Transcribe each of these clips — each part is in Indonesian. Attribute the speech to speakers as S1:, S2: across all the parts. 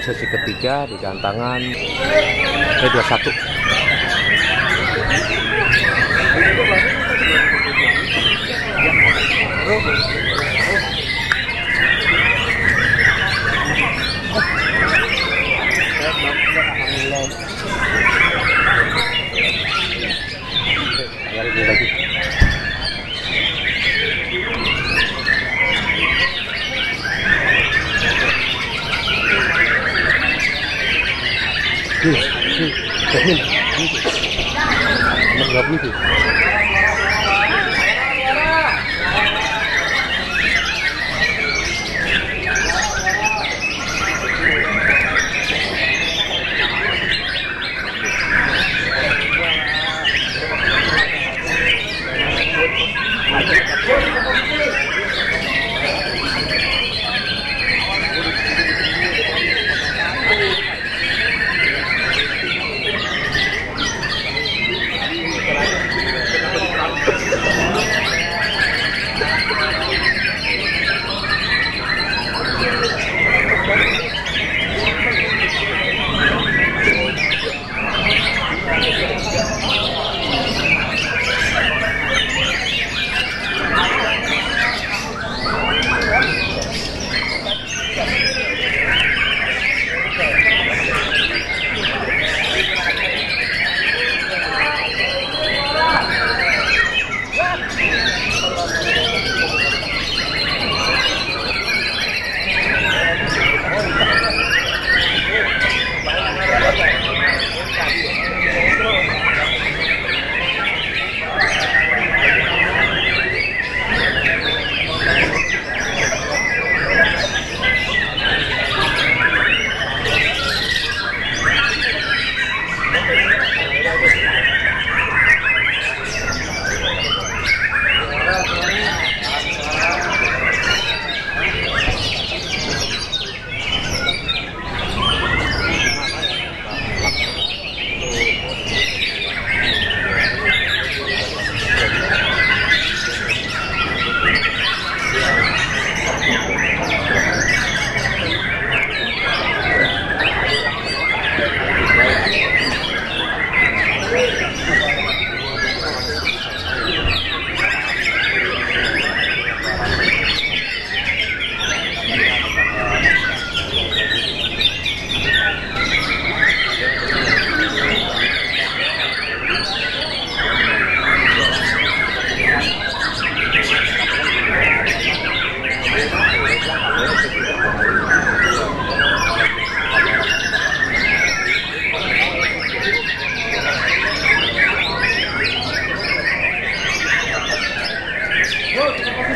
S1: sesi ketiga di gantangan P21 Bluetooth. La Bluetooth.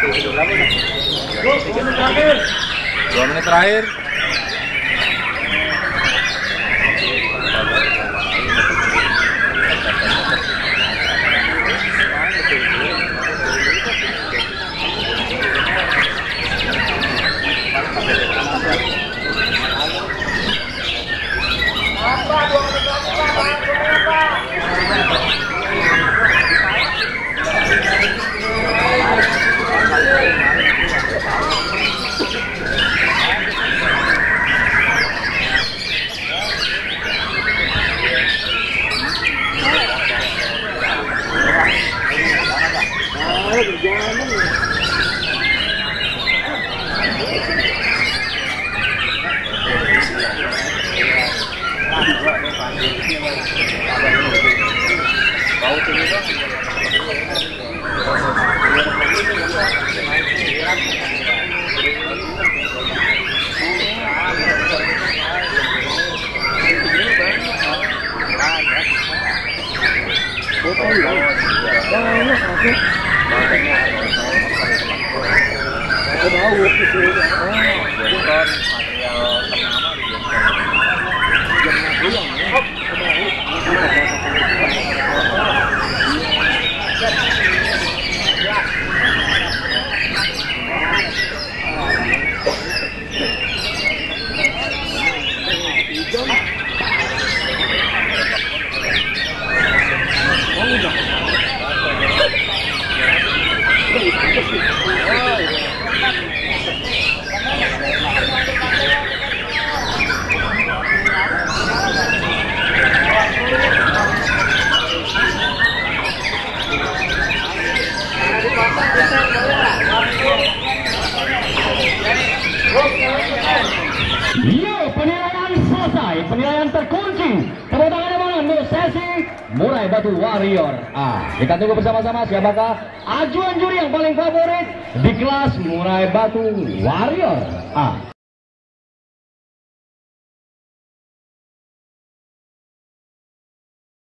S1: Nomor berapa nih?
S2: Dua menit terakhir.
S1: Yo, Penilaian terkunci. Tepuk tangan mana untuk sesi Murai Batu Warrior A. Kita tunggu bersama-sama siapakah ajuan juri yang paling favorit di kelas Murai Batu Warrior A.